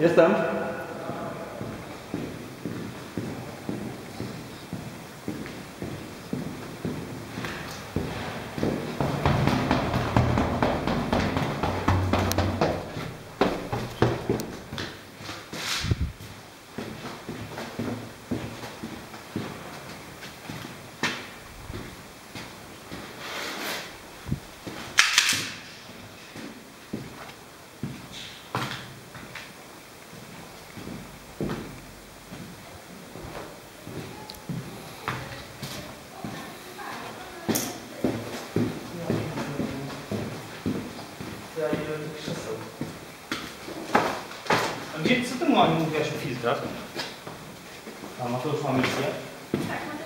Erster Amt? Jestem. A gdzie, co ty Młani mówiłaś o filtrach? A Mateusz ma misję? Tak,